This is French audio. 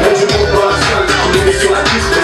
Là je monte dans